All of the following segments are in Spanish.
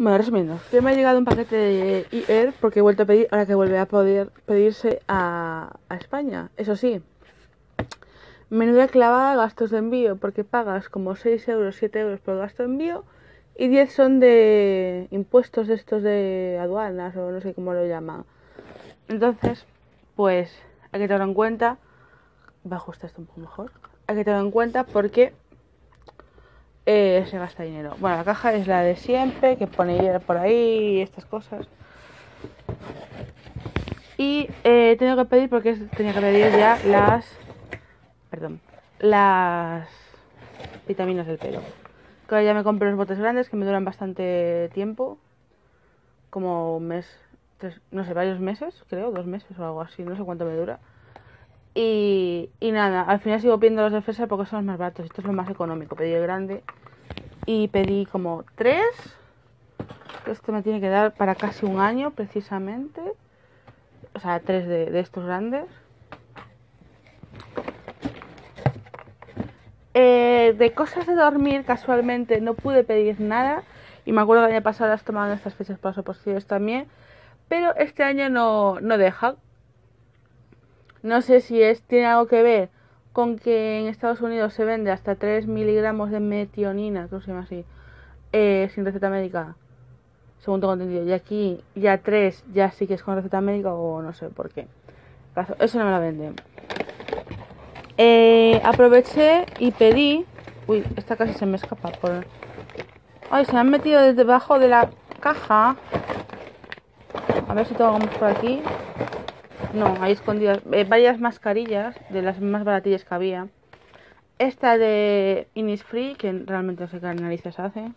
Bueno, resumiendo, que me ha llegado un paquete de IR porque he vuelto a pedir, ahora que vuelve a poder pedirse a, España. Eso sí, menuda clavada gastos de envío porque pagas como 6 euros, 7 euros por gasto de envío y 10 son de impuestos estos de aduanas o no sé cómo lo llaman. Entonces, pues hay que tenerlo en cuenta. Va a ajustar esto un poco mejor. Hay que tenerlo en cuenta porque eh, se gasta dinero. Bueno, la caja es la de siempre, que pone por ahí estas cosas. Y eh, tengo que pedir porque tenía que pedir ya las. Perdón. Las vitaminas del pelo. Que ya me compré los botes grandes que me duran bastante tiempo. Como un mes, tres, no sé, varios meses, creo, dos meses o algo así, no sé cuánto me dura. Y, nada, al final sigo pidiendo los de fresa porque son los más baratos. Esto es lo más económico. Pedí el grande y pedí como tres. Esto me tiene que dar para casi un año precisamente. O sea, tres de, estos grandes. Eh, de cosas de dormir, casualmente no pude pedir nada. Y me acuerdo que el año pasado las tomaban estas fechas para los oposiciones también. Pero este año no, no deja. No sé si es, tiene algo que ver con que en Estados Unidos se vende hasta 3 miligramos de metionina, que se llama así, eh, sin receta médica, según tengo entendido. Y aquí ya 3 ya sí que es con receta médica o no sé por qué. Eso no me la venden. Eh, aproveché y pedí... Uy, esta casi se me escapa por... Ay, se me han metido debajo de la caja. A ver si tengo por aquí. No, hay escondidas eh, varias mascarillas de las más baratillas que había. Esta de Innisfree, que realmente no sé qué narices hace.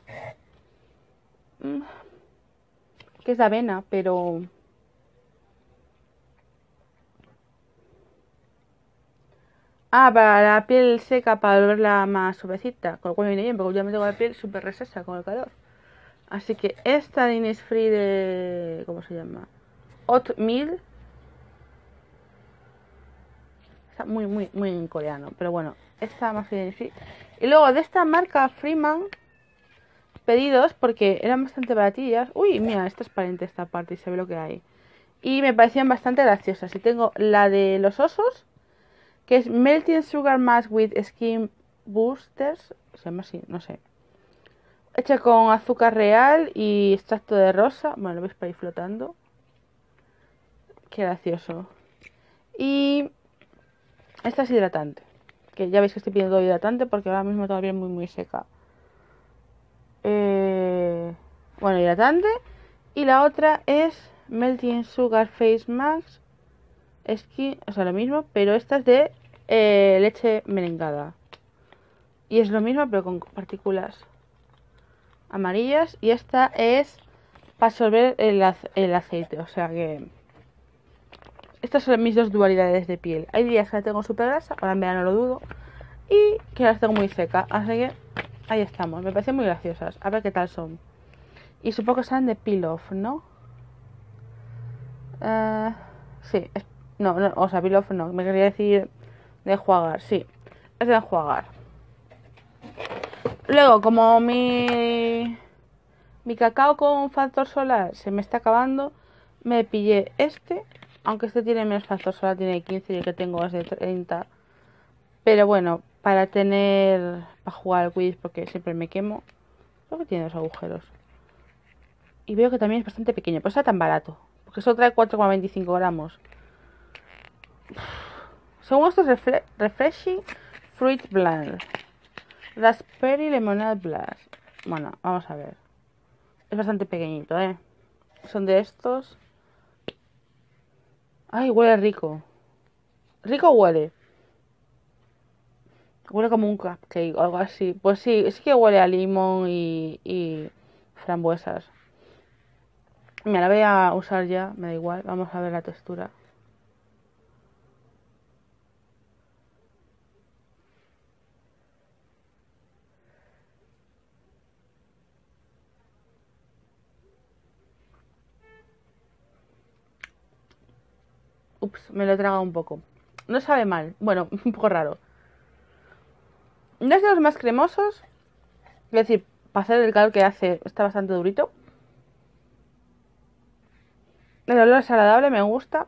Mm. Que es de avena, pero... Ah, para la piel seca, para volverla más suavecita. Con lo cual viene bien, porque yo me tengo la piel súper resesa con el calor. Así que esta de Innisfree de... ¿Cómo se llama? Oatmeal Está muy, muy, muy en coreano. Pero bueno, esta más bien Y luego de esta marca Freeman, pedidos porque eran bastante baratillas. Uy, mira, es transparente esta parte y se ve lo que hay. Y me parecían bastante graciosas. Y tengo la de los osos, que es Melting Sugar Mask with Skin Boosters. Se llama así, no sé. Hecha con azúcar real y extracto de rosa. Bueno, lo veis por ahí flotando. Qué gracioso. Y esta es hidratante. Que ya veis que estoy pidiendo hidratante porque ahora mismo todavía es muy muy seca. Eh, bueno, hidratante. Y la otra es Melting Sugar Face Max. Skin, o sea, lo mismo, pero esta es de eh, leche merengada. Y es lo mismo, pero con partículas amarillas. Y esta es para absorber el, el aceite. O sea que estas son mis dos dualidades de piel. Hay días que la tengo súper grasa, ahora en verano lo dudo, y que las tengo muy seca. Así que ahí estamos. Me parecen muy graciosas. A ver qué tal son. Y supongo que son de peel off, ¿no? Uh, sí, no, no, o sea, peel off no. Me quería decir de enjuagar, sí. Es de enjuagar. Luego, como mi, mi cacao con factor solar se me está acabando, me pillé este aunque este tiene menos factor solar, tiene 15 y el que tengo es de 30. Pero bueno, para tener, para jugar al quiz, porque siempre me quemo, creo que tiene dos agujeros. Y veo que también es bastante pequeño, pero está tan barato. Porque eso trae 4,25 gramos. Según esto es Refreshing Fruit Blend. Raspberry Lemonade Blast. Bueno, vamos a ver. Es bastante pequeñito, ¿eh? Son de estos. Ay, huele rico. ¿Rico huele? Huele como un cupcake o algo así. Pues sí, es que huele a limón y, y frambuesas. Me la voy a usar ya, me da igual. Vamos a ver la textura. Ups, me lo he tragado un poco. No sabe mal. Bueno, un poco raro. No es de los más cremosos. Es decir, para hacer el calor que hace, está bastante durito. El olor es agradable, me gusta.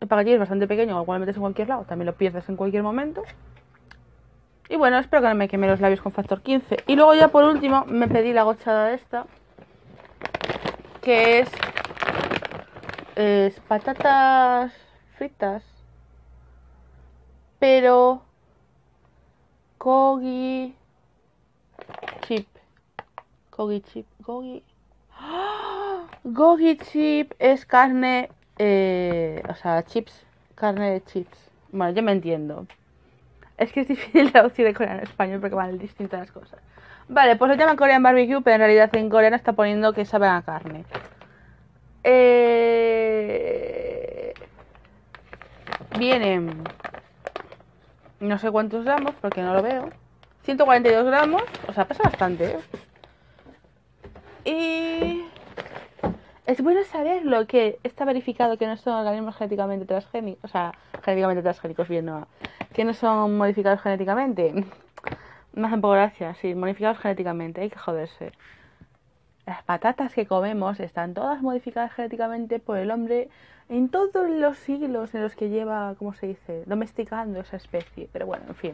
El paquete es bastante pequeño, lo metes en cualquier lado, también lo pierdes en cualquier momento. Y bueno, espero que no me queme los labios con factor 15. Y luego ya por último me pedí la gochada esta, que es, es patatas fritas, pero Kogi chip, Kogi chip, Kogi, ¡Ah! Gogi chip es carne, eh, o sea, chips, carne de chips. Bueno, yo me entiendo. Es que es difícil traducir de coreano a español porque van distintas las cosas. Vale, pues lo llaman Korean Barbecue, pero en realidad en coreano está poniendo que saben a carne. Eh... Vienen... No sé cuántos gramos porque no lo veo. 142 gramos, o sea, pesa bastante. ¿eh? Y... Es bueno saberlo, que está verificado que no son organismos genéticamente transgénicos, o sea, genéticamente transgénicos, bien, no, que no son modificados genéticamente. Me hacen poco gracia, sí, modificados genéticamente, hay que joderse. Las patatas que comemos están todas modificadas genéticamente por el hombre en todos los siglos en los que lleva, ¿cómo se dice?, domesticando esa especie. Pero bueno, en fin,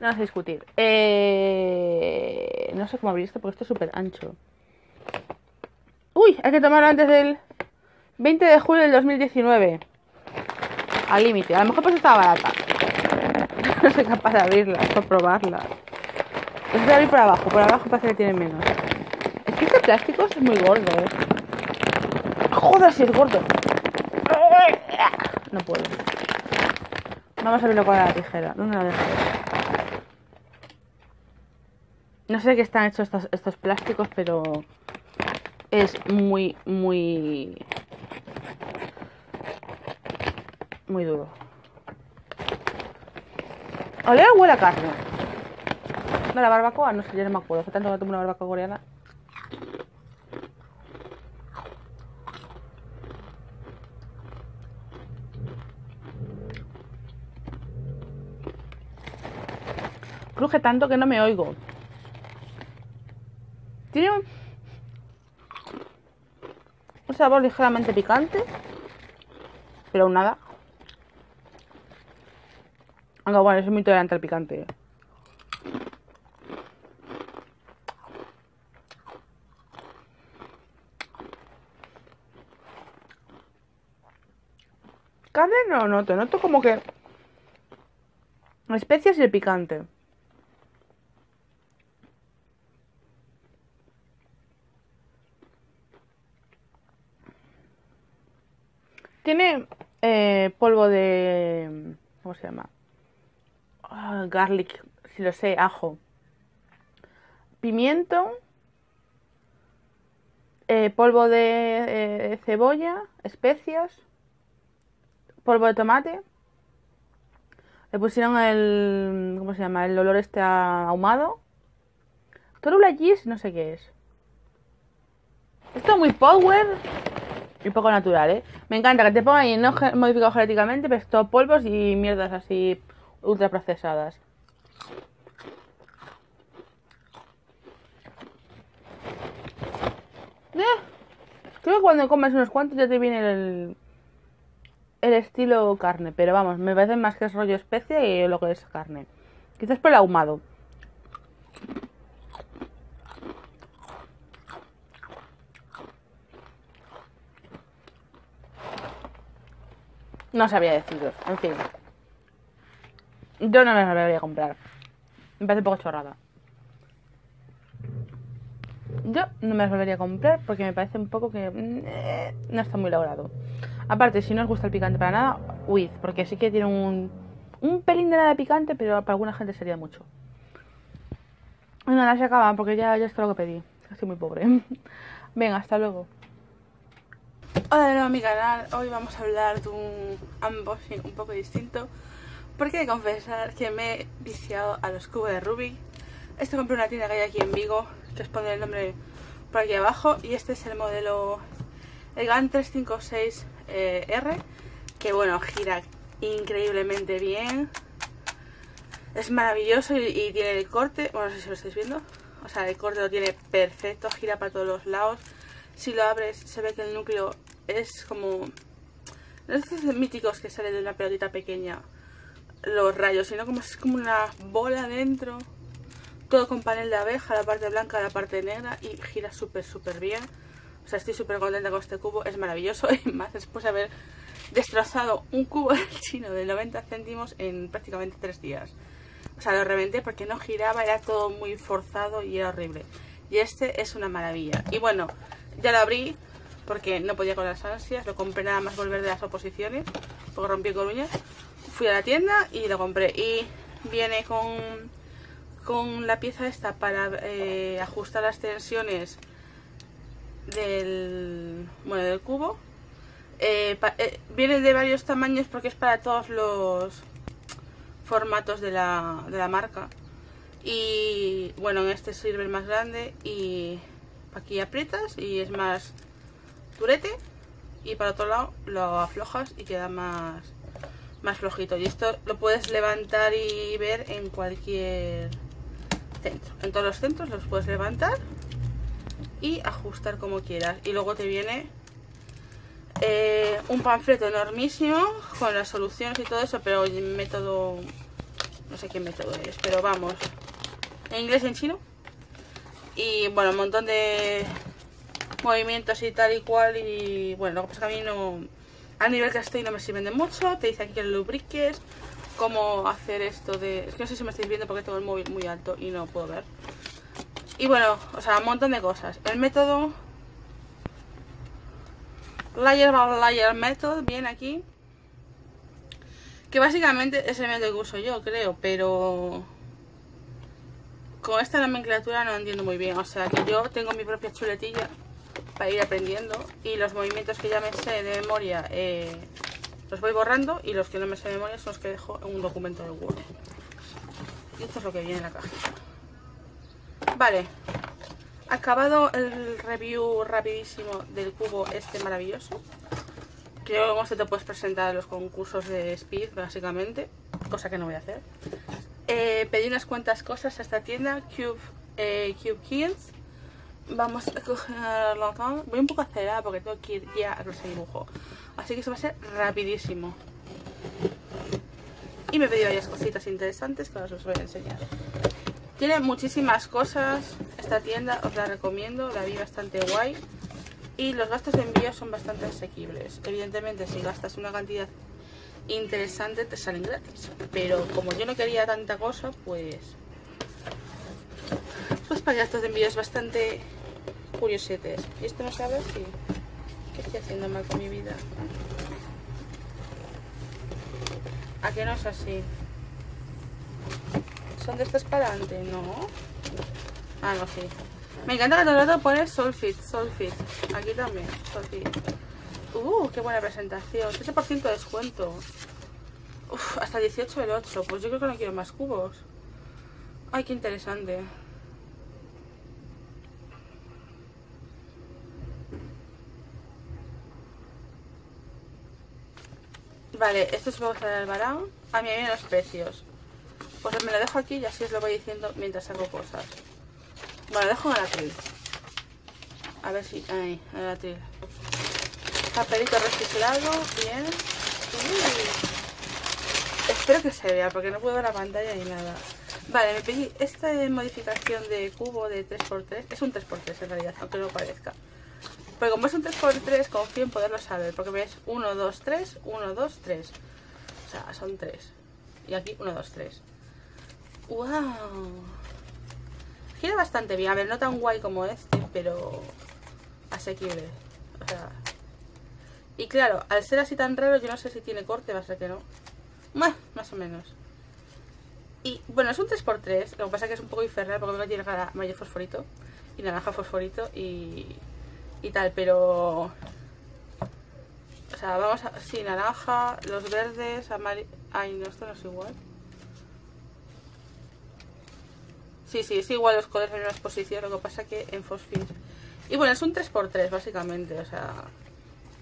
no vamos a discutir. Eh... No sé cómo abrir esto porque esto es súper ancho. Uy, hay que tomarlo antes del 20 de julio del 2019. Al límite. A lo mejor pues estaba barata. No soy capaz de abrirla, por probarla. Pues voy abrir por abajo. Por abajo parece que tiene menos. Este plástico es muy gordo, ¿eh? Joder, si es gordo. No puedo. Vamos a abrirlo con la tijera. ¿Dónde la dejo? No sé qué están hechos estos, plásticos, pero es muy, muy... Muy duro. Olea huele a carne. La barbacoa, no sé, yo no me acuerdo. Hace tanto que tomo una barbacoa coreana. Cruje tanto que no me oigo. Tiene un sabor ligeramente picante, pero nada. Aunque bueno, es muy tolerante al picante. Carne no noto, noto como que especias y el picante. Tiene eh, polvo de... ¿Cómo se llama? Ah, garlic, si lo sé, ajo. Pimiento. Eh, polvo de eh, cebolla, especias. Polvo de tomate. Le pusieron el... ¿Cómo se llama? El olor este ahumado. Torula cheese, no sé qué es. Esto es muy power y poco natural, ¿eh? Me encanta que te pongan ahí no modificado genéticamente, pero esto polvos y mierdas así ultra procesadas. Creo que cuando comes unos cuantos ya te viene el, el estilo carne, pero vamos, me parece más que es rollo especie y lo que es carne. Quizás por el ahumado. No sabía deciros, en fin. Yo no me la voy a comprar. Me parece un poco chorrada. Yo no me las volvería a comprar porque me parece un poco que mm, no está muy logrado. Aparte, si no os gusta el picante para nada, huid, porque sí que tiene un, un pelín de nada de picante, pero para alguna gente sería mucho. Y nada, se acaba porque ya, ya es todo lo que pedí. Estoy muy pobre. Venga, hasta luego. Hola de nuevo a mi canal, hoy vamos a hablar de un unboxing un poco distinto porque he de confesar que me he viciado a los cubos de Rubik Esto compré una tienda que hay aquí en Vigo, que os pondré el nombre por aquí abajo y este es el modelo el GAN 356R eh, que bueno, gira increíblemente bien es maravilloso y, tiene el corte, bueno no sé si lo estáis viendo o sea el corte lo tiene perfecto, gira para todos los lados si lo abres se ve que el núcleo es como... No es esos míticos que sale de una pelotita pequeña los rayos, sino como es como una bola dentro. Todo con panel de abeja, la parte blanca, la parte negra y gira súper, súper bien. O sea, estoy súper contenta con este cubo, es maravilloso y más después de haber destrozado un cubo chino de 90 céntimos en prácticamente 3 días. O sea, lo reventé porque no giraba, era todo muy forzado y era horrible. Y este es una maravilla. Y bueno, ya lo abrí porque no podía con las ansias, lo compré nada más volver de las oposiciones, porque rompí Coruña. Fui a la tienda y lo compré. Y viene con, con la pieza esta para eh, ajustar las tensiones del, bueno, del cubo. Eh, eh, viene de varios tamaños porque es para todos los formatos de la, de la marca. Y bueno, en este sirve el más grande y aquí aprietas y es más durete y para otro lado lo aflojas y queda más, más flojito. Y esto lo puedes levantar y ver en cualquier centro. En todos los centros los puedes levantar y ajustar como quieras. Y luego te viene eh, un panfleto enormísimo con las soluciones y todo eso, pero el método, no sé qué método es, pero vamos, en inglés y en chino. Y bueno, un montón de movimientos y tal y cual. Y bueno, lo que pasa que a mí no, a nivel que estoy no me sirven de mucho. Te dice aquí que lo lubriques, cómo hacer esto de... Es que no sé si me estáis viendo porque tengo el móvil muy alto y no puedo ver. Y bueno, o sea, un montón de cosas. El método... Layer by Layer Method, bien aquí. Que básicamente es el método que uso yo, creo, pero... Con esta nomenclatura no entiendo muy bien. O sea, que yo tengo mi propia chuletilla para ir aprendiendo. Y los movimientos que ya me sé de memoria eh, los voy borrando. Y los que no me sé de memoria son los que dejo en un documento de Word. Y esto es lo que viene en la cajita. Vale, acabado el review rapidísimo del cubo este maravilloso. Que como te puedes presentar a los concursos de Speed, básicamente, cosa que no voy a hacer. Eh, pedí unas cuantas cosas a esta tienda, Cube, eh, Cube Kids. Vamos a cogerlo Voy un poco acelerada porque tengo que ir ya a ese dibujo. Así que eso va a ser rapidísimo. Y me pedí varias cositas interesantes que ahora os voy a enseñar. Tiene muchísimas cosas esta tienda, os la recomiendo, la vi bastante guay. Y los gastos de envío son bastante asequibles. Evidentemente si gastas una cantidad interesante te salen gratis. Pero como yo no quería tanta cosa, pues... Pues para gastos de envío es bastante curiosetes. Y esto no sabe si... ¿Qué estoy haciendo mal con mi vida? ¿A qué no es así? ¿Son de estas para adelante? No. Ah, no, sí. Me encanta que todo el rato pone Solfit, Solfit. Aquí también, Solfit. Uh, qué buena presentación. 7% de descuento. Uf, hasta 18 del 8. Pues yo creo que no quiero más cubos. Ay, qué interesante. Vale, esto es vamos a dar el varón. A mí me vienen los precios. Pues me lo dejo aquí y así os lo voy diciendo mientras hago cosas. Bueno, dejo en el atril. A ver si... Ahí, en el atril. Papelito reciclado, bien. Espero que se vea, porque no puedo ver la pantalla ni nada. Vale, me pedí esta modificación de cubo de 3x3. Es un 3x3 en realidad, aunque no parezca. Pero como es un 3x3, confío en poderlo saber. Porque ves 1, 2, 3, 1, 2, 3. O sea, son 3. Y aquí 1, 2, 3. ¡Wow! Gira bastante bien. A ver, no tan guay como este, pero asequible. O sea... Y claro, al ser así tan raro, yo no sé si tiene corte, va a ser que no. más o menos. Y bueno, es un 3x3, lo que pasa es que es un poco infernal porque no tiene mayor fosforito y naranja fosforito y, y tal, pero... O sea, vamos a... Sí, naranja, los verdes, amarillo... Ay, no, esto no es igual. Sí, sí, es igual los colores en una exposición, lo que pasa que en Fosfit. Y bueno, es un 3x3 básicamente, o sea,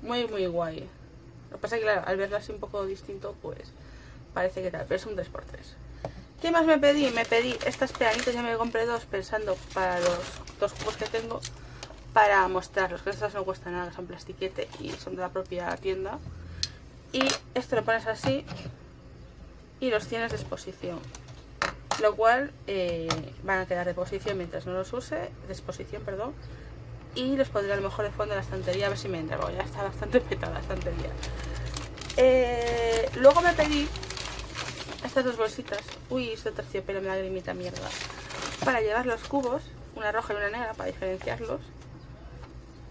muy muy guay. Lo que pasa que claro, al verlo así un poco distinto, pues parece que tal, pero es un 3x3. ¿Qué más me pedí? Me pedí estas peganitas, ya me compré dos pensando para los dos cubos que tengo. Para mostrarlos, que estas no cuestan nada, son plastiquete y son de la propia tienda. Y esto lo pones así y los tienes de exposición. Lo cual eh, van a quedar de posición mientras no los use, de exposición, perdón. Y los pondré a lo mejor de fondo en la estantería a ver si me entra, porque ya está bastante petada la estantería. Eh, luego me pedí estas dos bolsitas. Uy, este terciopelo me da grimita mierda. Para llevar los cubos, una roja y una negra para diferenciarlos.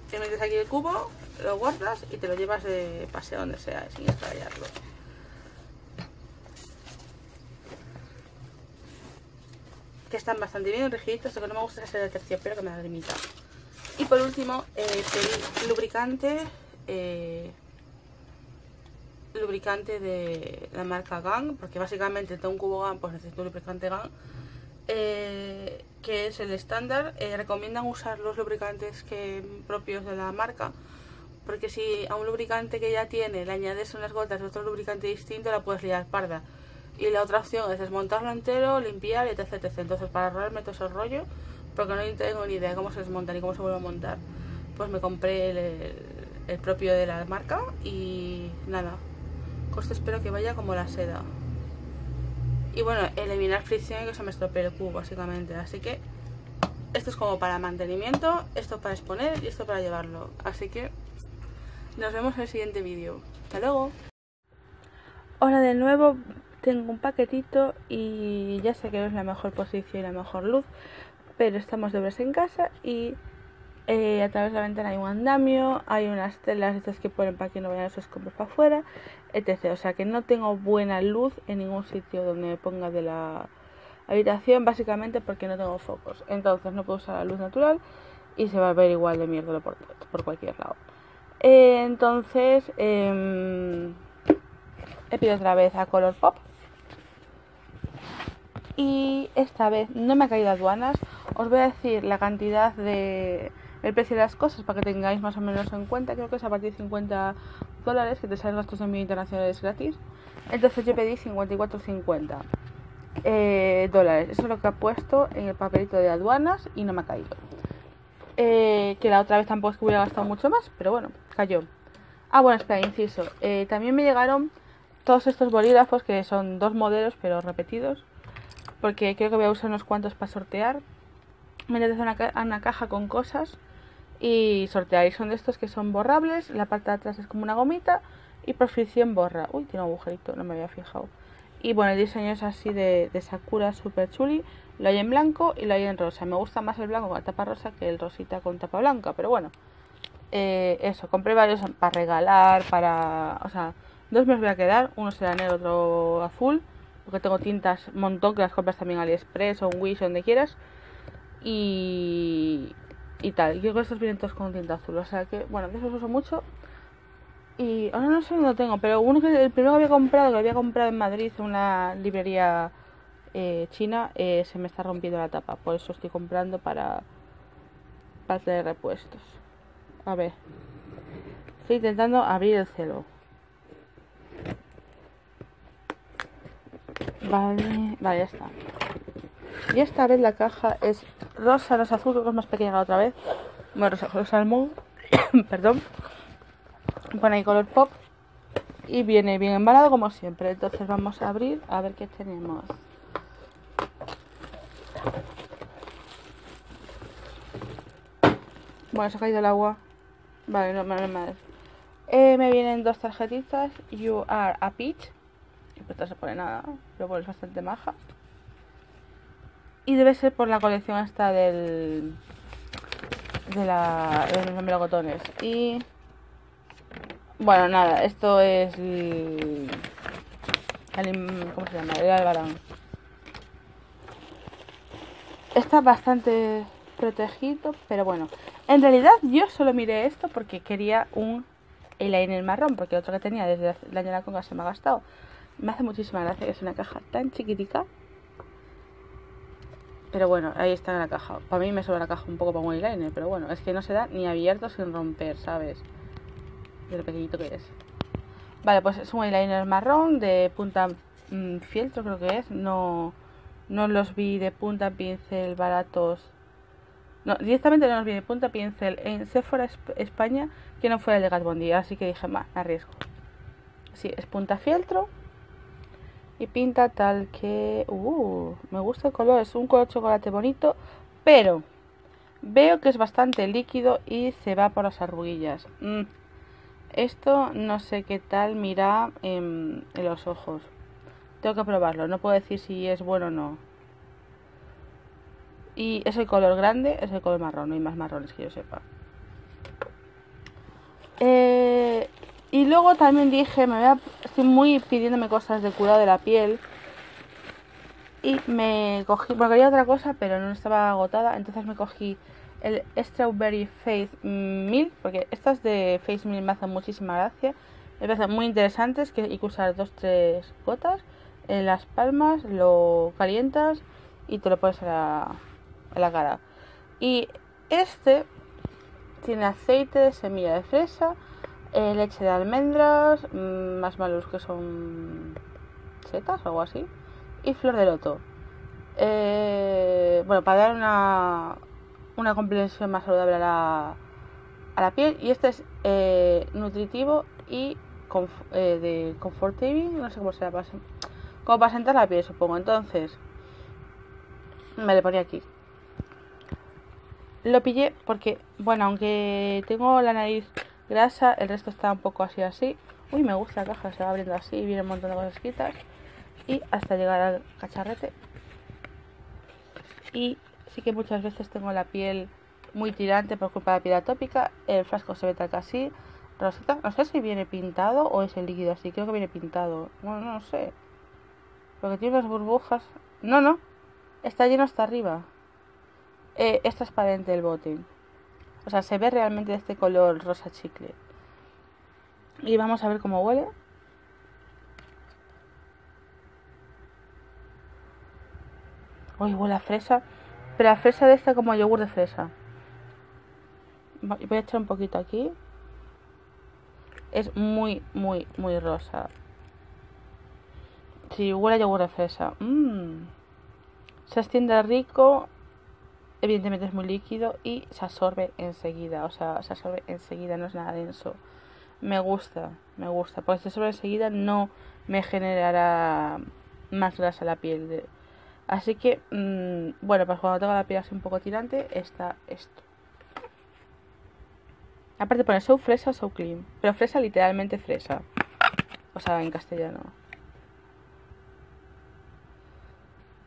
Te metes aquí el cubo, lo guardas y te lo llevas de paseo donde sea, sin extraviarlo. Que están bastante bien rigiditos, lo que no me gusta es el terciopelo que me da grimita. Y por último, eh, lubricante. Eh, lubricante de la marca GAN, porque básicamente tengo un cubo GAN, pues necesito un lubricante GAN, eh, que es el estándar. Eh, recomiendan usar los lubricantes que, propios de la marca, porque si a un lubricante que ya tiene le añades unas gotas de otro lubricante distinto, la puedes liar parda. Y la otra opción es desmontarlo entero, limpiar, etc, etc. Entonces, para ahorrarme todo ese rollo, porque no tengo ni idea de cómo se desmonta ni cómo se vuelve a montar, pues me compré el, el propio de la marca y nada, coste espero que vaya como la seda. Y bueno, eliminar fricción y que se me estropee el cubo básicamente. Así que esto es como para mantenimiento, esto para exponer y esto para llevarlo. Así que nos vemos en el siguiente vídeo. Hasta luego. Hola de nuevo, tengo un paquetito y ya sé que no es la mejor posición y la mejor luz, pero estamos de vez en casa y eh, a través de la ventana hay un andamio, hay unas telas estas que ponen para que no vayan los escombros para afuera, etc. O sea que no tengo buena luz en ningún sitio donde me ponga de la habitación, básicamente porque no tengo focos. Entonces no puedo usar la luz natural y se va a ver igual de mierda por, por cualquier lado. Eh, entonces eh, he pedido otra vez a Color Pop y esta vez no me ha caído aduanas. Os voy a decir la cantidad de el precio de las cosas para que tengáis más o menos en cuenta. Creo que es a partir de 50 dólares que te salen gastos de envío internacionales gratis. Entonces yo pedí 54,50 eh, dólares. Eso es lo que ha puesto en el papelito de aduanas y no me ha caído. Eh, que la otra vez tampoco es que hubiera gastado mucho más, pero bueno, cayó. Ah, bueno, espera, inciso. Eh, también me llegaron todos estos bolígrafos que son dos modelos pero repetidos. Porque creo que voy a usar unos cuantos para sortear. Me metes una, una caja con cosas y sortear. son de estos que son borrables, la parte de atrás es como una gomita y por fricción borra. Uy, tiene un agujerito, no me había fijado. Y bueno, el diseño es así de, Sakura super chuli. Lo hay en blanco y lo hay en rosa. Me gusta más el blanco con tapa rosa que el rosita con tapa blanca, pero bueno. Eh, eso, compré varios para regalar, para... O sea, dos me los voy a quedar. Uno será negro, otro azul. Porque tengo tintas montón que las compras también en AliExpress o en Wish, donde quieras. Y, y tal. Y creo estos vienen todos con tinta azul. O sea que, bueno, de esos uso mucho. Y ahora no sé dónde tengo, pero uno que el primero que había comprado, que había comprado en Madrid, una librería eh, china, eh, se me está rompiendo la tapa. Por eso estoy comprando para, para tener repuestos. A ver. Estoy intentando abrir el celo. Vale, vale, ya está. Y esta vez la caja es rosa, rosa azul, que es más pequeña que la otra vez. Bueno, rosa, rosa salmón, perdón. Pone ahí color pop. Y viene bien embalado como siempre. Entonces vamos a abrir a ver qué tenemos. Bueno, se ha caído el agua. Vale, no, no, no, eh, me vienen dos tarjetitas. You are a peach. Y pues no se pone nada. Pero es bastante maja. Y debe ser por la colección esta del... De la... De los melocotones. Y... Bueno, nada, esto es... El, ¿Cómo se llama? El albarán. Está bastante protegido, pero bueno. En realidad yo solo miré esto porque quería un eyeliner marrón, porque el otro que tenía desde el año de la conga se me ha gastado. Me hace muchísima gracia que es una caja tan chiquitica pero bueno, ahí está en la caja. Para mí me sobra la caja un poco para un eyeliner, pero bueno, es que no se da ni abierto sin romper, ¿sabes? De lo pequeñito que es. Vale, pues es un eyeliner marrón de punta mmm, creo que es. No, no los vi de punta pincel baratos No, directamente no nos viene punta pincel en Sephora España que no fuera el de Kat Von Así que dije, más, arriesgo. Sí, es punta fieltro. Y pinta tal que... Uh, me gusta el color. Es un color chocolate bonito. Pero veo que es bastante líquido y se va por las arruguillas. Mm. Esto no sé qué tal mira en, en los ojos. Tengo que probarlo. No puedo decir si es bueno o no. Y es el color grande, es el color marrón, no hay más marrones que yo sepa. Eh, y luego también dije, me voy a, estoy muy pidiéndome cosas de cuidado de la piel. Y me cogí, porque quería otra cosa, pero no estaba agotada. Entonces me cogí el Strawberry Face Milk, porque estas de Face Milk me hacen muchísima gracia. Me parecen muy interesantes, que hay que usar dos, tres gotas en las palmas, lo calientas y te lo pones a la cara. Y este tiene aceite de semilla de fresa, eh, leche de almendras, mm, más malos que son setas o algo así, y flor de loto. Eh, bueno, para dar una, una comprensión más saludable a la, a la piel. Y este es eh, nutritivo y de comfortable, no sé cómo se llama, como para sentar la piel, supongo. Entonces, me le ponía aquí. Lo pillé porque, bueno, aunque tengo la nariz grasa, el resto está un poco así así. Uy, me gusta la caja, se va abriendo así, viene un montón de cosas escritas. Y hasta llegar al cacharrete. Y sí que muchas veces tengo la piel muy tirante por culpa de la piel atópica. El frasco se ve tal que así, rosita. No sé si viene pintado o es el líquido así, creo que viene pintado. Bueno, no sé. Porque tiene unas burbujas. No, no. Está lleno hasta arriba eh, es transparente el bote. O sea, se ve realmente este color rosa chicle. Y vamos a ver cómo huele. Uy, huele a fresa. Pero a fresa de esta como yogur de fresa. Voy a echar un poquito aquí. Es muy, muy, muy rosa. Sí, huele a yogur de fresa. Mmm. Se extiende rico evidentemente es muy líquido y se absorbe enseguida, o sea, se absorbe enseguida, no es nada denso. Me gusta, me gusta, porque si se absorbe enseguida no me generará más grasa la piel. Así que, mm, bueno, pues cuando tengo la piel así un poco tirante, está esto. Aparte pone so fresa, so clean. Pero fresa literalmente fresa. O sea, en castellano.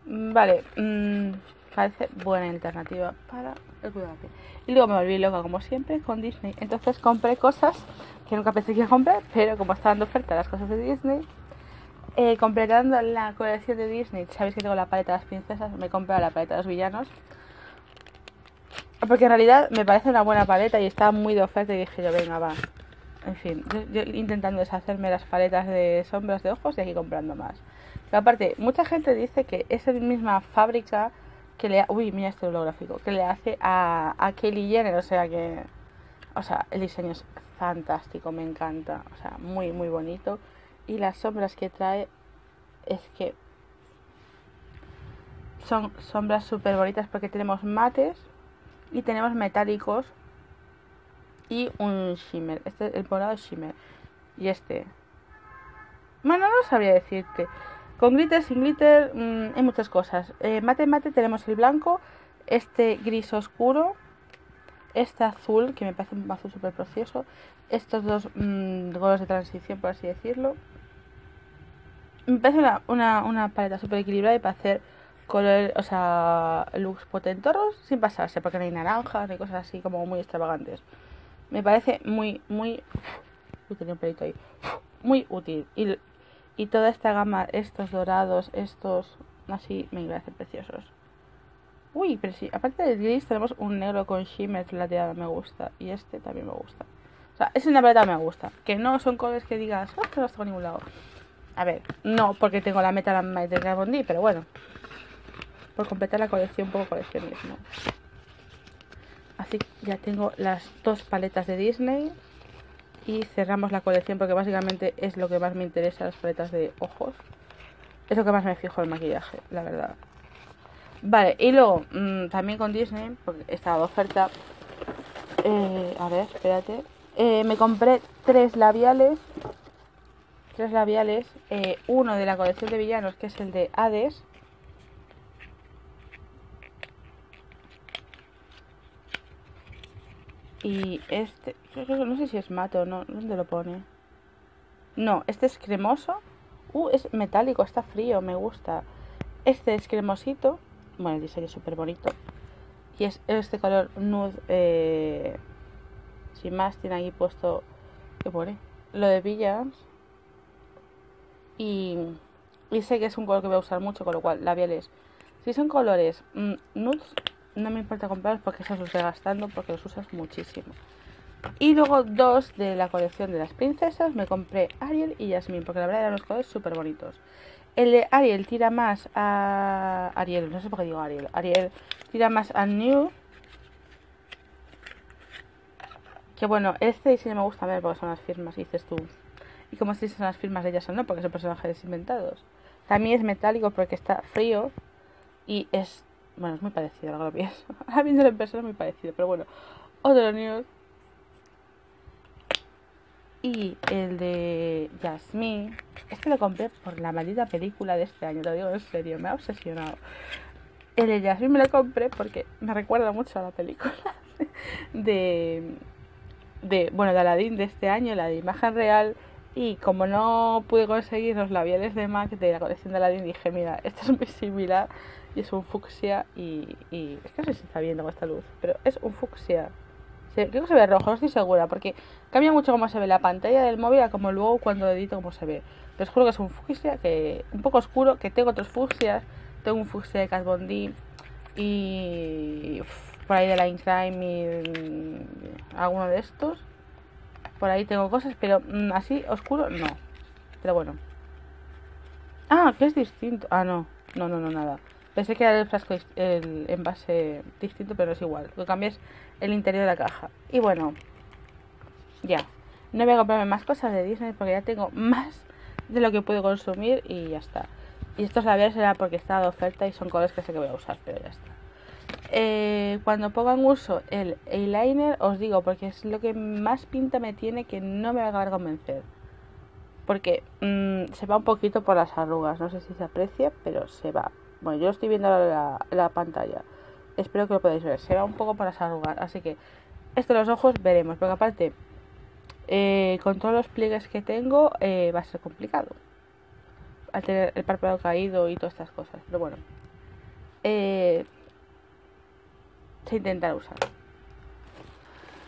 Mm, vale. Mmm, parece buena alternativa para el cuidado Y luego me volví loca, como siempre, con Disney. Entonces compré cosas que nunca pensé que iba a comprar, pero como estaban de oferta las cosas de Disney, eh, completando la colección de Disney, sabéis que tengo la paleta de las princesas, me compré la paleta de los villanos. Porque en realidad me parece una buena paleta y estaba muy de oferta y dije yo, venga, va. En fin, yo, intentando deshacerme las paletas de sombras de ojos y aquí comprando más. Pero aparte, mucha gente dice que esa misma fábrica que le uy mira este holográfico que le hace a, a Kelly Jenner o sea que o sea el diseño es fantástico me encanta o sea muy muy bonito. Y las sombras que trae es que son sombras súper bonitas porque tenemos mates y tenemos metálicos y un shimmer. Este el morado shimmer. Y este. Bueno no sabría decirte con glitter, sin glitter, mm, hay muchas cosas. Eh, mate mate tenemos el blanco, este gris oscuro, este azul, que me parece un azul súper precioso, estos dos mmm, de transición, por así decirlo. Me parece una, una, paleta súper equilibrada y para hacer color, o sea, looks potentoros sin pasarse, porque no hay naranjas ni cosas así como muy extravagantes. Me parece muy, muy... Uy, tenía un pelito ahí. Muy útil. Y y toda esta gama, estos dorados, estos así, me parecen preciosos. Uy, pero sí, aparte del gris tenemos un negro con shimmer plateado, me gusta. Y este también me gusta. O sea, es una paleta me gusta. Que no son colores que digas, ah, que no los tengo ningún lado. A ver, no porque tengo la meta de Carbon D, pero bueno. Por completar la colección, un poco coleccionismo. Así ya tengo las dos paletas de Disney y cerramos la colección porque básicamente es lo que más me interesa las paletas de ojos es lo que más me fijo el maquillaje la verdad Vale, y luego mm, también con Disney, porque estaba de oferta. Eh, a ver, espérate. Eh, me compré tres labiales. Tres labiales. eh, uno de la colección de villanos, que es el de Hades. Y este, no sé si es mate o no, ¿dónde lo pone? No, este es cremoso. Uh, es metálico, está frío, me gusta. Este es cremosito. Bueno, el diseño es súper bonito. Y es este color nude. Eh, sin más, tiene aquí puesto. ¿Qué pone? Lo de Villans. Y, y sé que es un color que voy a usar mucho, con lo cual labiales. Si son colores mm, nudes, no me importa comprarlos porque esos los gastando porque los usas muchísimo. Y luego dos de la colección de las princesas me compré Ariel y Jasmine porque la verdad eran los colores súper bonitos. El de Ariel tira más a... Ariel, no sé por qué digo Ariel. Ariel tira más a New. Que bueno, este diseño me gusta ver porque son las firmas, dices tú. Y como si son las firmas de ellas o no, porque son personajes inventados. También es metálico porque está frío y es... Bueno, es muy parecido, ahora lo pienso. Ahora viéndolo en persona es muy parecido, pero bueno. Otro news. Y el de Jasmine, este lo compré por la maldita película de este año, te lo digo en serio, me ha obsesionado. El de Jasmine me lo compré porque me recuerda mucho a la película de, de bueno, de Aladdin de este año, la de imagen real. Y como no pude conseguir los labiales de MAC de la colección de Aladdin, dije, mira, esto es muy similar y es un fucsia y, es que no sé si está viendo con esta luz, pero es un fucsia. Creo que se ve rojo, no estoy segura, porque cambia mucho cómo se ve la pantalla del móvil a como luego cuando edito cómo se ve. Pero os juro que es un fucsia que un poco oscuro, que tengo otros fucsias, tengo un fucsia de D y uf, por ahí de Line Crime y mm, alguno de estos. Por ahí tengo cosas, pero mm, así oscuro no. Pero bueno. Ah, que es distinto. Ah, no. No, no, no, nada. Pensé que era el frasco, el envase distinto, pero es igual. Lo que cambia es el interior de la caja. Y bueno, ya. No voy a comprarme más cosas de Disney porque ya tengo más de lo que puedo consumir y ya está. Y estos labiales era porque estaba de oferta y son colores que sé que voy a usar, pero ya está. Eh, cuando ponga en uso el eyeliner, os digo, porque es lo que más pinta me tiene que no me va a acabar convencer. Porque mm, se va un poquito por las arrugas, no sé si se aprecia, pero se va. Bueno, yo estoy viendo en la, la pantalla. Espero que lo podáis ver. Se va un poco por las arrugas. Así que esto de los ojos veremos. Porque aparte, eh, con todos los pliegues que tengo, eh, va a ser complicado. Al tener el párpado caído y todas estas cosas. Pero bueno. Eh, se intentará usar.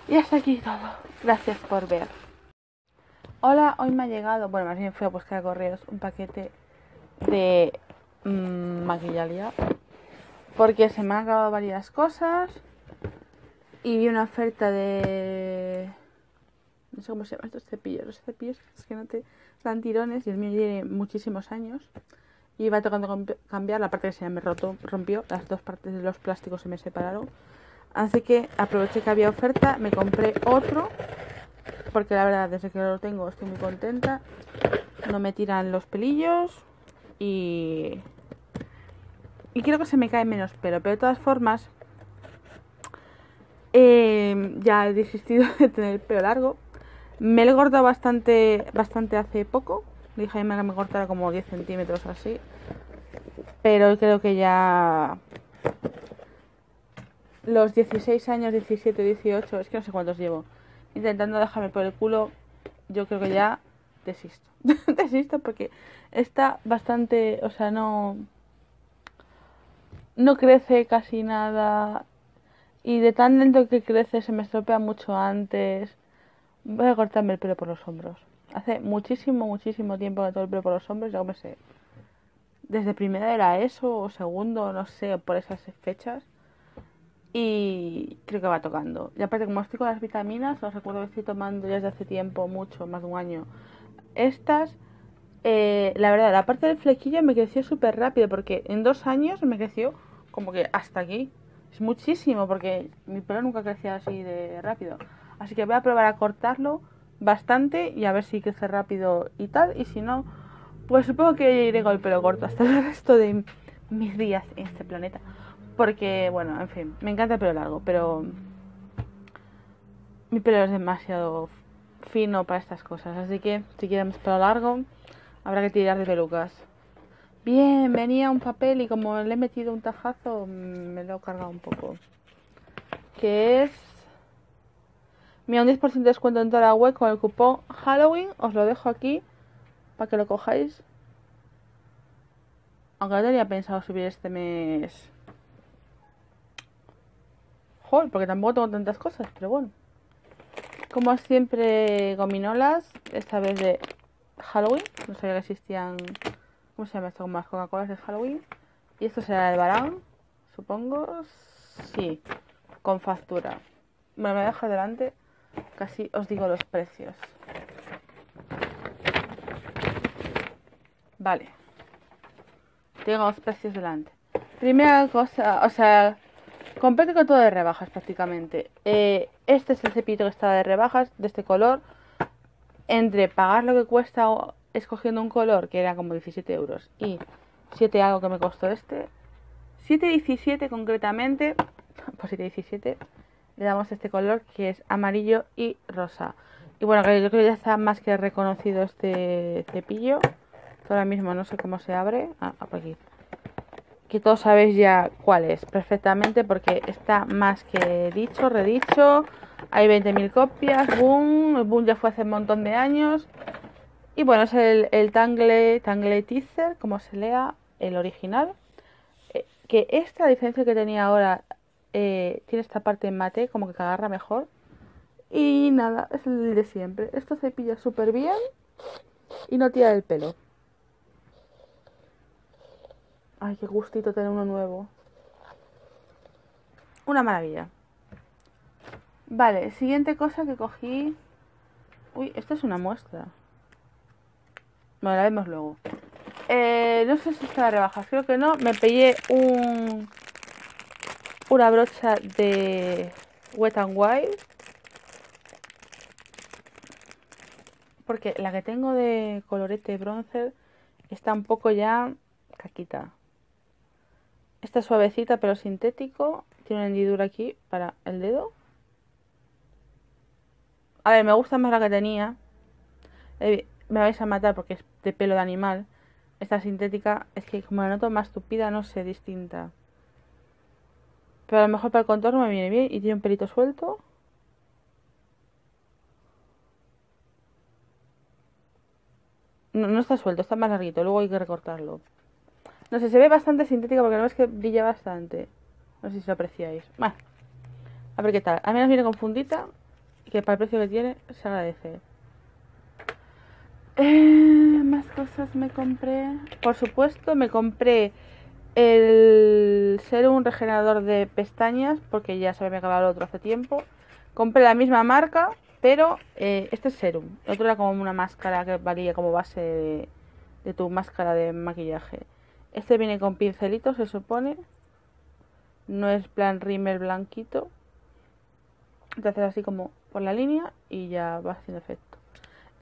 Y hasta aquí todo. Gracias por ver. Hola, hoy me ha llegado, bueno, más bien fui a buscar a correos un paquete de mm, maquillaje porque se me han acabado varias cosas y vi una oferta de no sé cómo se llaman estos cepillos, los cepillos es que no te dan tirones y el mío tiene muchísimos años y iba tocando cambiar la parte que se me roto, rompió, las dos partes de los plásticos se me separaron. Así que aproveché que había oferta, me compré otro porque la verdad desde que lo tengo estoy muy contenta. No me tiran los pelillos y y creo que se me cae menos pelo pero de todas formas eh, ya he desistido de tener el pelo largo. Me lo he bastante bastante hace poco dije a mamá que me cortara como 10 centímetros así pero creo que ya los 16 años 17 18 es que no sé cuántos llevo intentando dejarme por el culo, yo creo que ya desisto. desisto porque está bastante, o sea, no no crece casi nada y de tan lento que crece se me estropea mucho antes. Voy a cortarme el pelo por los hombros. Hace muchísimo, muchísimo tiempo que tengo el pelo por los hombros, ya me sé. Desde primero era eso, o segundo, no sé, por esas fechas y creo que va tocando. Y aparte, como estoy con las vitaminas, os recuerdo que estoy tomando ya desde hace tiempo, mucho, más de un año, estas. eh, la verdad, la parte del flequillo me creció súper rápido porque en dos años me creció como que hasta aquí. Es muchísimo porque mi pelo nunca crecía así de rápido. Así que voy a probar a cortarlo bastante y a ver si crece rápido y tal. Y si no, pues supongo que iré con el pelo corto hasta el resto de mis días en este planeta. Porque, bueno, en fin, me encanta el pelo largo, pero mi pelo es demasiado fino para estas cosas. Así que si quieres pelo largo, habrá que tirar de pelucas. Bien, venía un papel y como le he metido un tajazo, me lo he cargado un poco. Que es... Mira, un 10% de descuento en toda la web con el cupón Halloween. Os lo dejo aquí para que lo cojáis. Aunque no tenía pensado subir este mes. Joder, porque tampoco tengo tantas cosas, pero bueno. Como siempre, gominolas. Esta vez de Halloween. No sabía que existían. ¿Cómo se llama esto? Más Coca-Cola de Halloween. Y esto será el varán. Supongo. Sí. Con factura. Bueno, me dejo delante. Casi os digo los precios. Vale. Tengo los precios delante. Primera cosa, o sea, compré con todo de rebajas prácticamente. Eh, este es el cepillo que estaba de rebajas, de este color. Entre pagar lo que cuesta escogiendo un color, que era como 17 euros, y 7 algo que me costó este. 7,17 concretamente, por 7,17 le damos este color que es amarillo y rosa. Y bueno, yo creo que ya está más que reconocido este cepillo. Ahora mismo no sé cómo se abre. Ah, por aquí. Que todos sabéis ya cuál es perfectamente porque está más que dicho, redicho. Hay 20.000 copias. Boom. El boom ya fue hace un montón de años. Y bueno, es el, el Tangle, Tangle Teaser, como se lea, el original. Eh, que esta diferencia que tenía ahora eh, tiene esta parte en mate, como que agarra mejor. Y nada, es el de siempre. Esto cepilla súper bien y no tira el pelo. Ay, qué gustito tener uno nuevo. Una maravilla. Vale, siguiente cosa que cogí. Uy, esta es una muestra. Bueno, la vemos luego. Eh, no sé si está de rebajas, creo que no. Me pillé un una brocha de Wet n Wild porque la que tengo de colorete bronzer está un poco ya caquita. Esta es suavecita pero sintético. Tiene una hendidura aquí para el dedo. A ver me gusta más la que tenía. Eh, me vais a matar porque es de pelo de animal. Esta sintética es que como la noto más tupida no sé distinta pero a lo mejor para el contorno me viene bien y tiene un pelito suelto. No, no está suelto, está más larguito, luego hay que recortarlo. No sé, se ve bastante sintética porque no es que brilla bastante. No sé si lo apreciáis. Bueno, a ver qué tal. Al menos viene con fundita, que para el precio que tiene se agradece. Eh, más cosas me compré. Por supuesto, me compré el ser un regenerador de pestañas, porque ya se me había acabado el otro hace tiempo. Compré la misma marca, pero eh, este es serum. El otro era como una máscara que valía como base de, tu máscara de maquillaje. Este viene con pincelitos, se supone. No es plan rímel blanquito. Entonces así como por la línea y ya va haciendo efecto.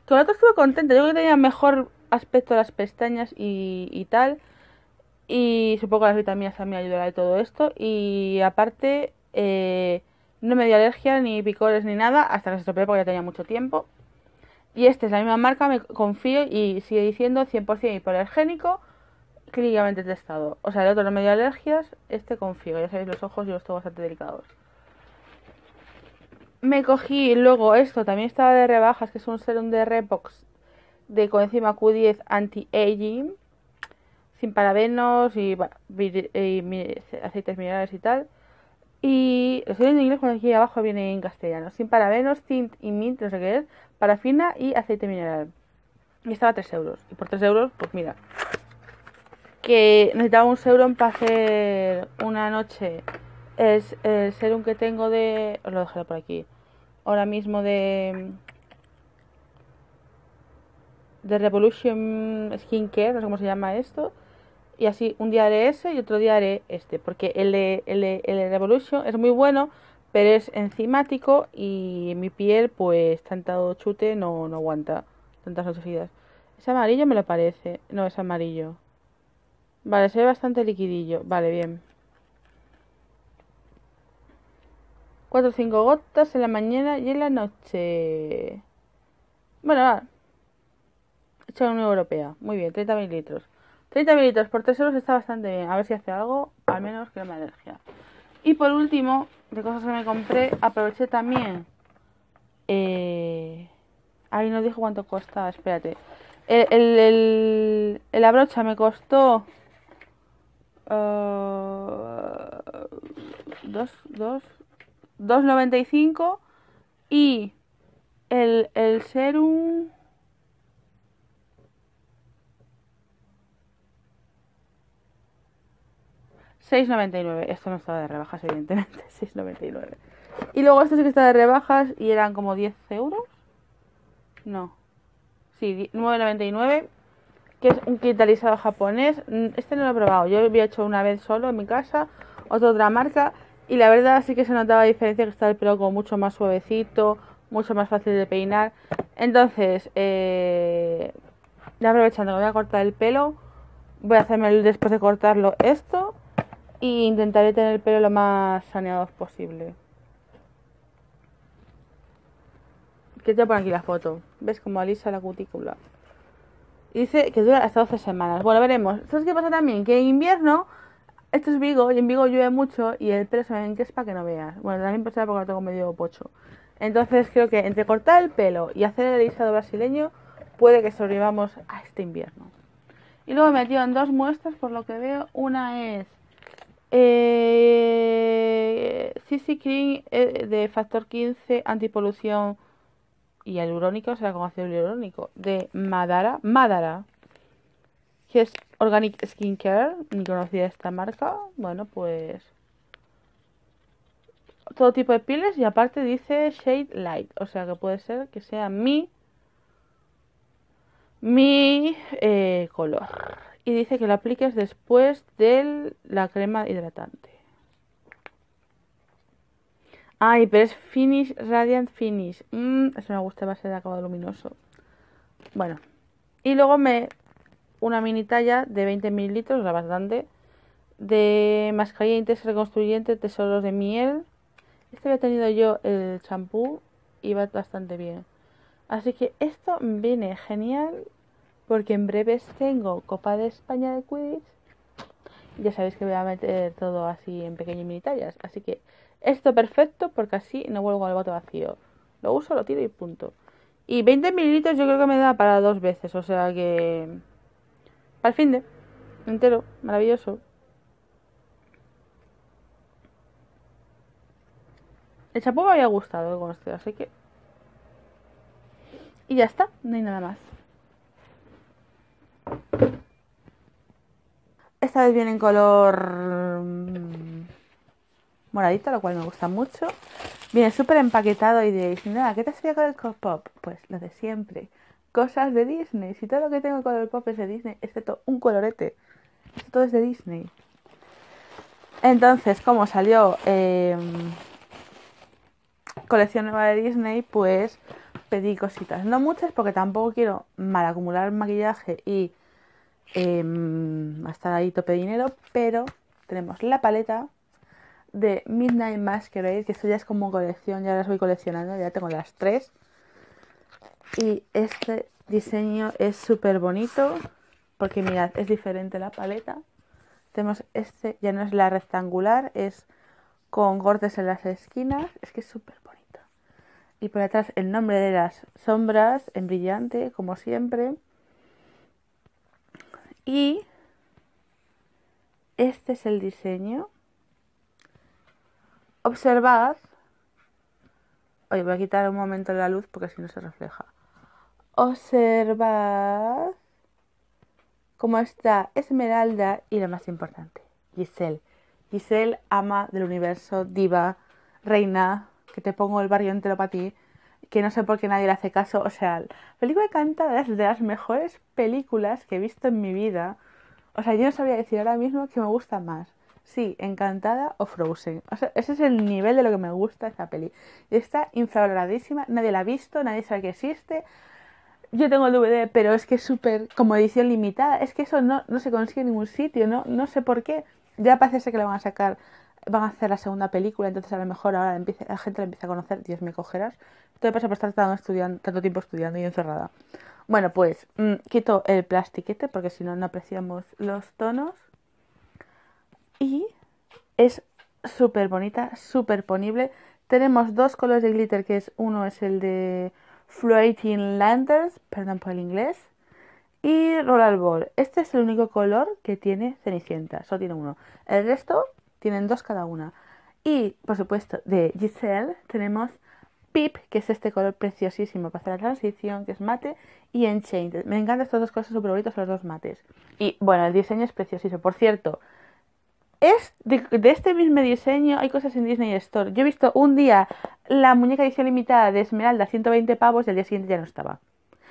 Con otro estuve contenta. Yo creo que tenía mejor aspecto las pestañas y tal. Y supongo que las vitaminas también ayudará de todo esto. Y aparte, eh, no me dio alergia, ni picores, ni nada, hasta que se estropeó porque ya tenía mucho tiempo. Y este es la misma marca, me confío y sigue diciendo 100% hipoalergénico, clínicamente testado. O sea, el otro no me dio alergias, este confío. Ya sabéis, los ojos y los tengo bastante delicados. Me cogí luego esto, también estaba de rebajas, que es un serum de Repox de coenzima Q10 anti-aging sin parabenos y, aceites minerales y tal. Y lo estoy en inglés cuando aquí abajo viene en castellano. Sin parabenos, tint y mint, no sé qué es, parafina y aceite mineral. Y estaba a 3 euros. Y por 3 euros, pues mira. Que necesitaba un serum para hacer una noche. Es el serum que tengo de... Os lo dejaré por aquí. Ahora mismo de... De Revolution Skincare, no sé cómo se llama esto y así un día haré ese y otro día haré este, porque el de, el, el Revolution es muy bueno, pero es enzimático y mi piel pues tanto chute no, no aguanta tantas noches. Es amarillo me lo parece, no es amarillo. Vale, se ve bastante liquidillo. Vale, bien. 4 o 5 gotas en la mañana y en la noche. Bueno, va. Hecho en la Unión Europea. Muy bien, 30 mililitros. 30 mililitros por 3 euros está bastante bien. A ver si hace algo, al menos que no me alergia. Y por último, de cosas que me compré, aproveché también. Eh... Ahí no dijo cuánto costaba, espérate. El, el, la brocha me costó. Uh, dos, dos, 2,95 y el, el serum $6,99. Esto no estaba de rebajas, evidentemente. 6,99. Y luego esto sí que está de rebajas y eran como 10 euros. No. Sí, 9,99. Que es un kit alisado japonés. Este no lo he probado. Yo lo había hecho una vez solo en mi casa. Otra otra marca. Y la verdad sí que se notaba la diferencia que está el pelo como mucho más suavecito, mucho más fácil de peinar. Entonces, eh, ya aprovechando que voy a cortar el pelo, voy a hacerme después de cortarlo esto y intentaré tener el pelo lo más saneado posible. ¿Qué te pone aquí la foto? ¿Ves como alisa la cutícula? Dice que dura hasta 12 semanas. Bueno, veremos. ¿Sabes qué pasa también? Que en invierno esto es Vigo y en Vigo llueve mucho y el pelo se me encrespa que no veas. Bueno, también pasa porque lo tengo medio pocho. Entonces creo que entre cortar el pelo y hacer el alisado brasileño puede que sobrevivamos a este invierno. Y luego me en dos muestras por lo que veo. Una es eh, CC Cream eh, de factor 15 antipolución y hialurónico, o sea, con ácido hialurónico de Madara. Madara que es Organic Skincare, ni conocía esta marca. Bueno, pues todo tipo de pieles y aparte dice Shade Light, o sea que puede ser que sea mi mi eh, color. Y dice que lo apliques después de la crema hidratante. Ay, pero es Finish Radiant Finish. Mm, eso me gusta, va a ser acabado luminoso. Bueno. Y luego me una mini talla de 20 mililitros, la bastante, de mascarilla intensa reconstruyente Tesoros de miel. Este había tenido yo el champú y va bastante bien. Así que esto viene genial porque en breves tengo Copa de España de Quidditch. Ya sabéis que voy a meter todo así en pequeñas mini tallas. Así que esto perfecto porque así no vuelvo al bote vacío. Lo uso, lo tiro y punto. Y 20 mililitros yo creo que me da para dos veces. O sea que al fin de. Entero. Maravilloso. El champú me había gustado con este, así que. Y ya está, no hay nada más. Esta vez viene en color mm, moradito, lo cual me gusta mucho. Viene súper empaquetado y de nada, ¿qué te hacía con el pop? Pues lo de siempre cosas de Disney. Si todo lo que tengo el pop es de Disney, excepto un colorete. Esto todo es de Disney. Entonces, como salió eh, colección nueva de Disney, pues pedí cositas. No muchas porque tampoco quiero mal acumular maquillaje y eh, estar ahí tope de dinero, pero tenemos la paleta de Midnight Masquerade, que esto ya es como colección, ya las voy coleccionando, ya tengo las tres. Y este diseño es súper bonito porque mirad, es diferente la paleta. Tenemos este, ya no es la rectangular, es con cortes en las esquinas. Es que es súper bonito. Y por atrás el nombre de las sombras en brillante, como siempre. Y este es el diseño. Observad. Oye, voy a quitar un momento la luz porque si no se refleja. Observad cómo está Esmeralda y la más importante, Giselle. Giselle, ama del universo, diva, reina, que te pongo el barrio entero para ti, que no sé por qué nadie le hace caso. O sea, la película Encantada es de las mejores películas que he visto en mi vida. O sea, yo no sabría decir ahora mismo que me gusta más. Sí, Encantada o Frozen. O sea, ese es el nivel de lo que me gusta esa peli. Está infravaloradísima, nadie la ha visto, nadie sabe que existe yo tengo el DVD, pero es que es súper como edición limitada. Es que eso no, no se consigue en ningún sitio, no, no sé por qué. Ya parece que le van a sacar, van a hacer la segunda película, entonces a lo mejor ahora la gente la empieza a conocer. Dios me cogerás. Todo pasa por estar tanto, estudiando, tanto tiempo estudiando y encerrada. Bueno, pues mm, quito el plastiquete porque si no, no apreciamos los tonos. Y es súper bonita, súper ponible. Tenemos dos colores de glitter, que es uno es el de Floating Lanterns, perdón por el inglés, y Rollerball. Este es el único color que tiene Cenicienta, solo tiene uno. El resto tienen dos cada una. Y, por supuesto, de Giselle tenemos Pip, que es este color preciosísimo para hacer la transición, que es mate, y Enchained. Me encantan estas dos cosas súper bonitas, los dos mates. Y, bueno, el diseño es preciosísimo. Por cierto, es de, este mismo diseño, hay cosas en Disney Store. Yo he visto un día la muñeca edición limitada de Esmeralda, 120 pavos, y el día siguiente ya no estaba.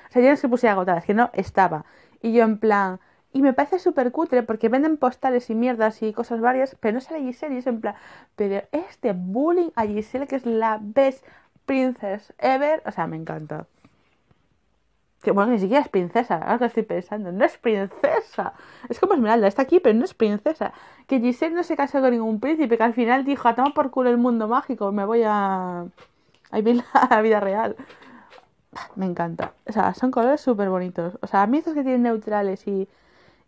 O sea, ya no se pusiera agotada, es que no estaba. Y yo en plan... Y me parece súper cutre porque venden postales y mierdas y cosas varias, pero no sale Giselle y es en plan... Pero este bullying a Giselle, que es la best princess ever, o sea, me encanta. Que bueno, ni siquiera es princesa, ahora que estoy pensando, no es princesa. Es como Esmeralda, está aquí, pero no es princesa. Que Giselle no se casó con ningún príncipe, que al final dijo, a tomar por culo el mundo mágico, me voy a, a vivir la vida real. Me encanta. O sea, son colores súper bonitos. O sea, a mí estos que tienen neutrales y,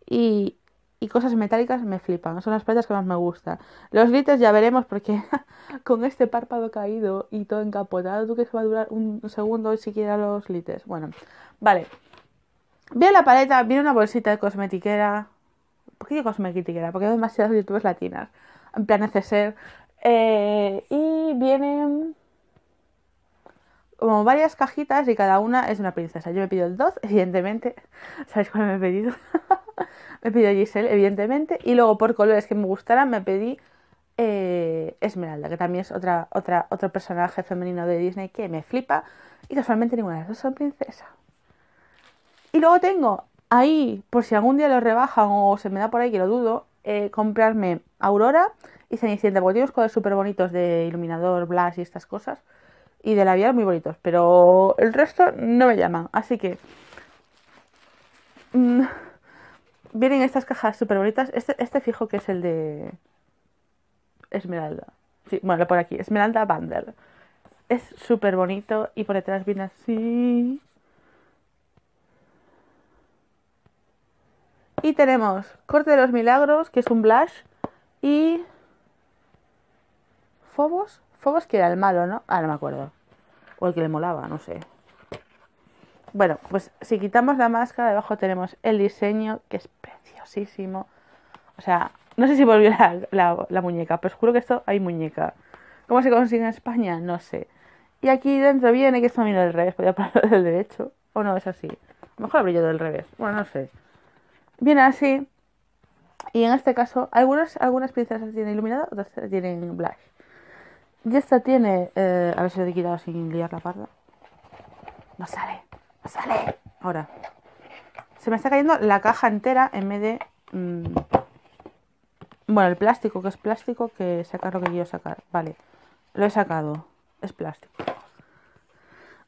y, y cosas metálicas me flipan. Son las paletas que más me gustan. Los glitters ya veremos porque con este párpado caído y todo encapotado, ¿tú crees que va a durar un segundo siquiera los glitters? Bueno, Vale. Viene la paleta, viene una bolsita de cosmetiquera. ¿Por qué cosmetiquera? Porque hay demasiadas youtubers latinas. En plan neceser. Eh, y vienen como varias cajitas y cada una es una princesa. Yo me pido el 2, evidentemente. ¿Sabéis cuál me he pedido? me he pedido Giselle, evidentemente. Y luego por colores que me gustaran me pedí eh, Esmeralda, que también es otra, otra, otro personaje femenino de Disney que me flipa. Y casualmente ninguna de las dos son princesa. Y luego tengo ahí, por si algún día lo rebajan o se me da por ahí que lo dudo, eh, comprarme Aurora y Cenicienta, porque tiene unos colores súper bonitos de iluminador, blush y estas cosas. Y de labial muy bonitos, pero el resto no me llaman. Así que... Mm, vienen estas cajas súper bonitas. Este, este fijo que es el de... Esmeralda. Sí, bueno, por aquí. Esmeralda Bundle. Es súper bonito y por detrás viene así. Y tenemos Corte de los Milagros, que es un blush. Y... Fobos. Fobos que era el malo, ¿no? Ah, no me acuerdo. O el que le molaba, no sé. Bueno, pues si quitamos la máscara, debajo tenemos el diseño, que es preciosísimo. O sea, no sé si volvió la, muñeca, pero os juro que esto hay muñeca. ¿Cómo se consigue en España? No sé. Y aquí dentro viene que esto viene del revés, podría ponerlo del derecho. O no, es así. mejor abrí yo del revés. Bueno, no sé viene así. Y en este caso, algunas, algunas princesas tienen iluminado, otras tienen blush. Y esta tiene. Eh, a ver si lo he quitado sin liar la parda. No sale, no sale. Ahora. Se me está cayendo la caja entera en vez de. Mm, bueno, el plástico, que es plástico, que sacar lo que quiero sacar. Vale, lo he sacado. Es plástico.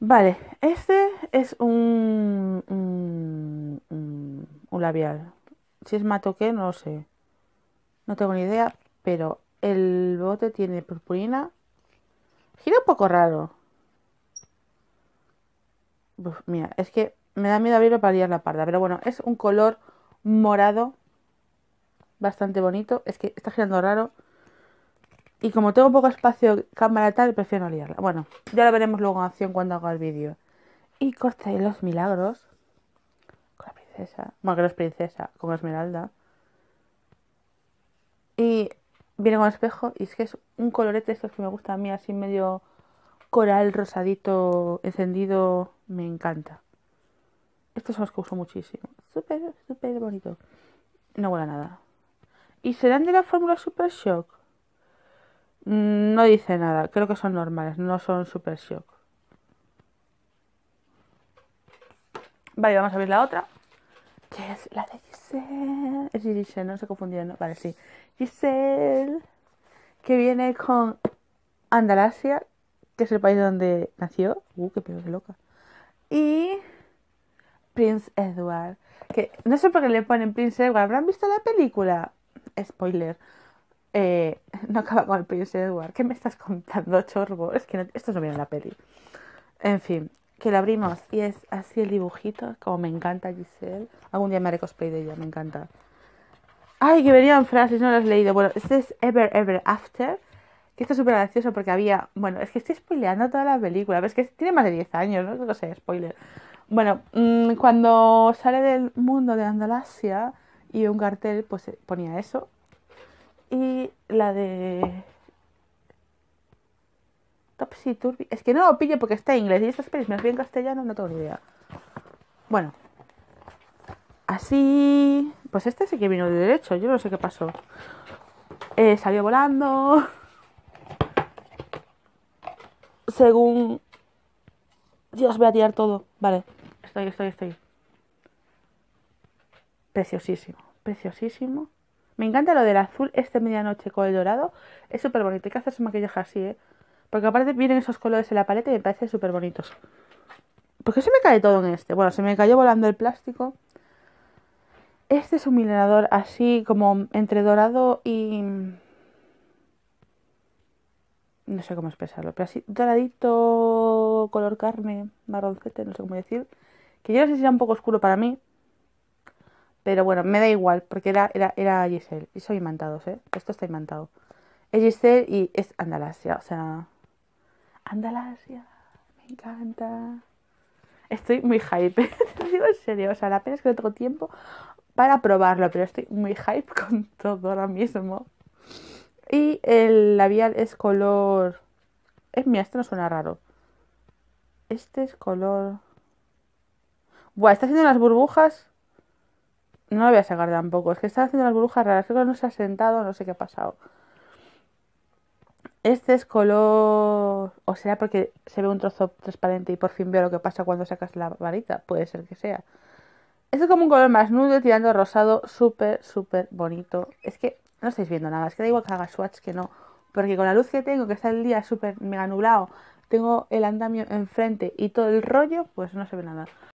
Vale, este es un, un, labial. Si es mato qué, no lo sé. No tengo ni idea, pero el bote tiene purpurina. Gira un poco raro. mira, es que me da miedo abrirlo para liar la parda. Pero bueno, es un color morado. Bastante bonito. Es que está girando raro. Y como tengo poco espacio cámara tal, prefiero no liarla. Bueno, ya lo veremos luego en acción cuando haga el vídeo. Y corte de los milagros. Con la princesa. Bueno, que no es princesa, con Esmeralda. Y viene con espejo. Y es que es un colorete, estos que me gusta a mí, así medio coral, rosadito, encendido. Me encanta. Estos son los que uso muchísimo. Súper, súper bonito. No huele nada. ¿Y serán de la fórmula Super Shock? Mm, no dice nada, creo que son normales, no son super shock. Vale, vamos a ver la otra. Que es la de Giselle. Es Giselle, no se confundiendo. Vale, sí. Giselle. Que viene con Andalasia, que es el país donde nació. Uh, qué pedo de loca. Y Prince Edward. Que no sé por qué le ponen Prince Edward. ¿Habrán visto la película? Spoiler. Eh, no acaba con el Prince Edward. ¿Qué me estás contando, chorbo? Es que esto no viene en la peli. En fin, que lo abrimos y es así el dibujito, como me encanta Giselle. Algún día me haré cosplay de ella, me encanta. Ay, que venían frases, no las he leído. Bueno, este es Ever Ever After. Que esto es súper gracioso porque había. Bueno, es que estoy spoileando toda la película. Es que tiene más de 10 años, no no sé, spoiler. Bueno, mm, cuando sale del mundo de Andalasia y un cartel, pues eh, ponía eso. Y la de. Topsy Turvy. Es que no lo pillo porque está en inglés. Y estas pelis me las vi en castellano, no tengo ni idea. Bueno. Así. Pues este sí que vino de derecho. Yo no sé qué pasó. Eh, salió volando. Según. Dios, voy a tirar todo. Vale. Estoy, estoy, estoy. Preciosísimo. Preciosísimo. Me encanta lo del azul, este medianoche con el dorado. Es súper bonito. Hay que hacer su maquillaje así, ¿eh? Porque aparte vienen esos colores en la paleta y me parecen súper bonitos. ¿Por qué se me cae todo en este? Bueno, se me cayó volando el plástico. Este es un milenador así como entre dorado y... No sé cómo expresarlo, pero así doradito, color carne, marroncete, no sé cómo decir. Que yo no sé si era un poco oscuro para mí. Pero bueno, me da igual, porque era, era, era Giselle. Y soy imantados, ¿eh? Esto está imantado. Es Giselle y es Andalasia, o sea... Andalasia, me encanta. Estoy muy hype, te digo en serio, o sea, la pena es que no tengo tiempo para probarlo, pero estoy muy hype con todo ahora mismo. Y el labial es color... Es mía, este no suena raro. Este es color... Buah, está haciendo las burbujas. No lo voy a sacar tampoco. Es que está haciendo las burbujas raras. Creo que no se ha sentado, no sé qué ha pasado. Este es color... O sea, porque se ve un trozo transparente y por fin veo lo que pasa cuando sacas la varita. Puede ser que sea. Es como un color más nude tirando rosado. Súper, súper bonito. Es que no estáis viendo nada. Es que da igual que haga swatch que no. Porque con la luz que tengo, que está el día súper mega nublado, tengo el andamio enfrente y todo el rollo, pues no se ve nada.